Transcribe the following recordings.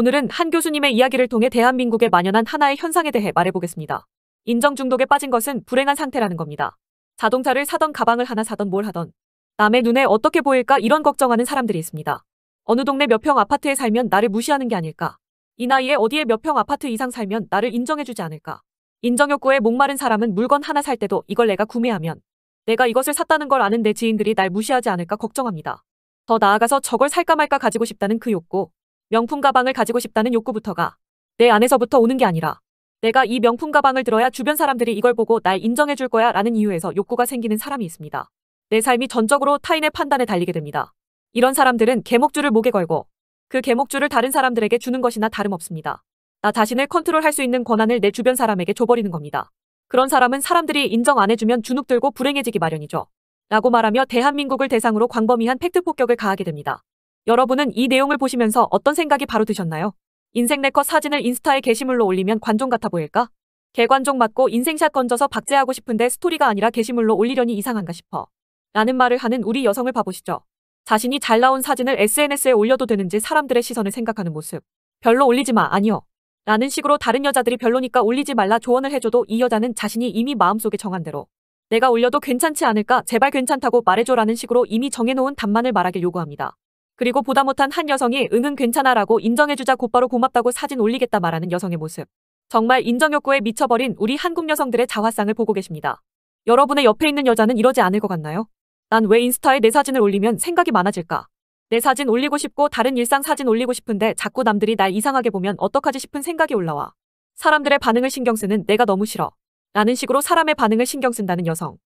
오늘은 한 교수님의 이야기를 통해 대한민국에 만연한 하나의 현상에 대해 말해보겠습니다. 인정 중독에 빠진 것은 불행한 상태라는 겁니다. 자동차를 사던 가방을 하나 사던 뭘 하던 남의 눈에 어떻게 보일까 이런 걱정하는 사람들이 있습니다. 어느 동네 몇 평 아파트에 살면 나를 무시하는 게 아닐까? 이 나이에 어디에 몇 평 아파트 이상 살면 나를 인정해주지 않을까? 인정욕구에 목마른 사람은 물건 하나 살 때도 이걸 내가 구매하면 내가 이것을 샀다는 걸 아는 내 지인들이 날 무시하지 않을까 걱정합니다. 더 나아가서 저걸 살까 말까 가지고 싶다는 그 욕구, 명품 가방을 가지고 싶다는 욕구부터가 내 안에서부터 오는 게 아니라 내가 이 명품 가방을 들어야 주변 사람들이 이걸 보고 날 인정해 줄 거야 라는 이유에서 욕구가 생기는 사람이 있습니다. 내 삶이 전적으로 타인의 판단에 달리게 됩니다. 이런 사람들은 개목줄을 목에 걸고 그 개목줄을 다른 사람들에게 주는 것이나 다름없습니다. 나 자신을 컨트롤할 수 있는 권한을 내 주변 사람에게 줘버리는 겁니다. 그런 사람은 사람들이 인정 안 해주면 주눅 들고 불행해지기 마련이죠. 라고 말하며 대한민국을 대상으로 광범위한 팩트 폭격을 가하게 됩니다. 여러분은 이 내용을 보시면서 어떤 생각이 바로 드셨나요? 인생 네컷 사진을 인스타에 게시물로 올리면 관종 같아 보일까? 개관종 맞고 인생샷 건져서 박제하고 싶은데 스토리가 아니라 게시물로 올리려니 이상한가 싶어. 라는 말을 하는 우리 여성을 봐보시죠. 자신이 잘 나온 사진을 SNS에 올려도 되는지 사람들의 시선을 생각하는 모습. 별로 올리지 마, 아니요. 라는 식으로 다른 여자들이 별로니까 올리지 말라 조언을 해줘도 이 여자는 자신이 이미 마음속에 정한 대로 내가 올려도 괜찮지 않을까 제발 괜찮다고 말해줘라는 식으로 이미 정해놓은 답만을 말하길 요구합니다. 그리고 보다 못한 한 여성이 응응 괜찮아라고 인정해주자 곧바로 고맙다고 사진 올리겠다 말하는 여성의 모습. 정말 인정욕구에 미쳐버린 우리 한국 여성들의 자화상을 보고 계십니다. 여러분의 옆에 있는 여자는 이러지 않을 것 같나요? 난 왜 인스타에 내 사진을 올리면 생각이 많아질까? 내 사진 올리고 싶고 다른 일상 사진 올리고 싶은데 자꾸 남들이 날 이상하게 보면 어떡하지 싶은 생각이 올라와. 사람들의 반응을 신경 쓰는 내가 너무 싫어. 라는 식으로 사람의 반응을 신경 쓴다는 여성.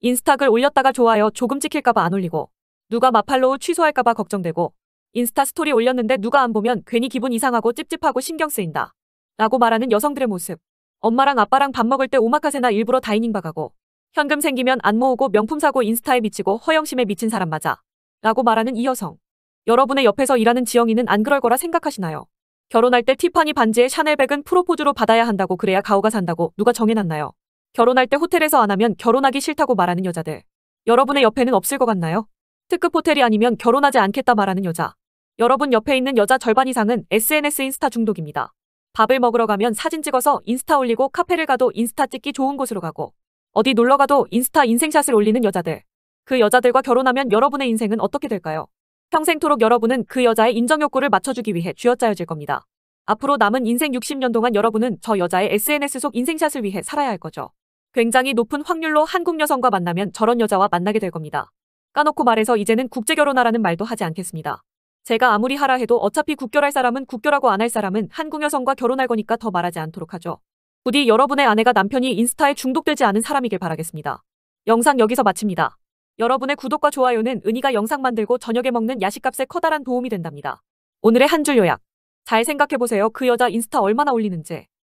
인스타글 올렸다가 좋아요 조금 찍힐까봐 안 올리고 누가 맞팔로우 취소할까봐 걱정되고 인스타 스토리 올렸는데 누가 안 보면 괜히 기분 이상하고 찝찝하고 신경 쓰인다. 라고 말하는 여성들의 모습. 엄마랑 아빠랑 밥 먹을 때 오마카세나 일부러 dining 박하고 현금 생기면 안 모으고 명품 사고 인스타에 미치고 허영심에 미친 사람 맞아. 라고 말하는 이 여성. 여러분의 옆에서 일하는 지영이는 안 그럴 거라 생각하시나요? 결혼할 때 티파니 반지에 샤넬백은 프로포즈로 받아야 한다고 그래야 가오가 산다고 누가 정해놨나요? 결혼할 때 호텔에서 안 하면 결혼하기 싫다고 말하는 여자들. 여러분의 옆에는 없을 것 같나요? 특급 호텔이 아니면 결혼하지 않겠다 말하는 여자. 여러분 옆에 있는 여자 절반 이상은 SNS 인스타 중독입니다. 밥을 먹으러 가면 사진 찍어서 인스타 올리고 카페를 가도 인스타 찍기 좋은 곳으로 가고 어디 놀러 가도 인스타 인생샷을 올리는 여자들. 그 여자들과 결혼하면 여러분의 인생은 어떻게 될까요? 평생토록 여러분은 그 여자의 인정욕구를 맞춰주기 위해 쥐어짜여질 겁니다. 앞으로 남은 인생 60년 동안 여러분은 저 여자의 SNS 속 인생샷을 위해 살아야 할 거죠. 굉장히 높은 확률로 한국 여성과 만나면 저런 여자와 만나게 될 겁니다. 까놓고 말해서 이제는 국제결혼하라는 말도 하지 않겠습니다. 제가 아무리 하라 해도 어차피 국결할 사람은 국결하고 안 할 사람은 한국 여성과 결혼할 거니까 더 말하지 않도록 하죠. 부디 여러분의 아내가 남편이 인스타에 중독되지 않은 사람이길 바라겠습니다. 영상 여기서 마칩니다. 여러분의 구독과 좋아요는 은희가 영상 만들고 저녁에 먹는 야식값에 커다란 도움이 된답니다. 오늘의 한 줄 요약. 잘 생각해보세요. 그 여자 인스타 얼마나 올리는지.